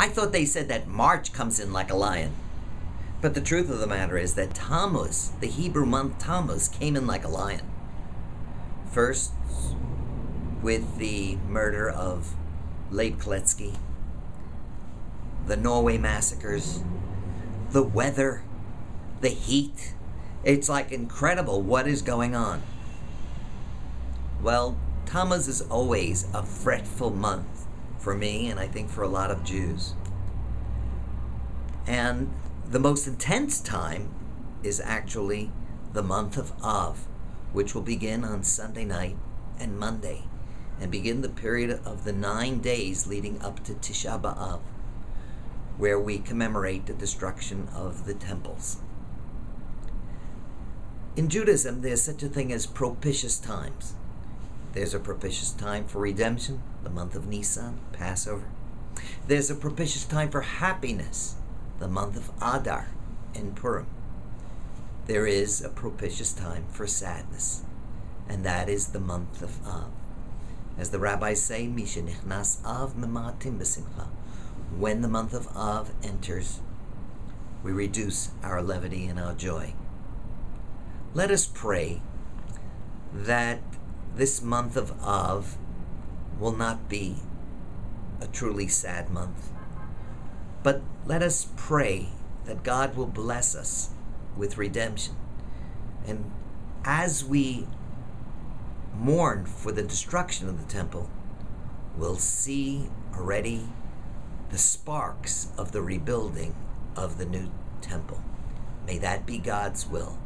I thought they said that March comes in like a lion. But the truth of the matter is that Tammuz, the Hebrew month Tammuz, came in like a lion. First, with the murder of Leib Kletzky, the Norway massacres, the weather, the heat. It's like incredible what is going on. Well, Tammuz is always a fretful month for me, and I think for a lot of Jews. And the most intense time is actually the month of Av, which will begin on Sunday night and Monday, and begin the period of the nine days leading up to Tisha B'Av, where we commemorate the destruction of the temples. In Judaism, there's such a thing as propitious times. There's a propitious time for redemption, the month of Nisan, Passover. There's a propitious time for happiness, the month of Adar and Purim. There is a propitious time for sadness, and that is the month of Av. As the rabbis say, Misha nichnas Av mema'atin b'simcha. When the month of Av enters, we reduce our levity and our joy. Let us pray that this month of Av will not be a truly sad month. But let us pray that God will bless us with redemption. And as we mourn for the destruction of the temple, we'll see already the sparks of the rebuilding of the new temple. May that be God's will.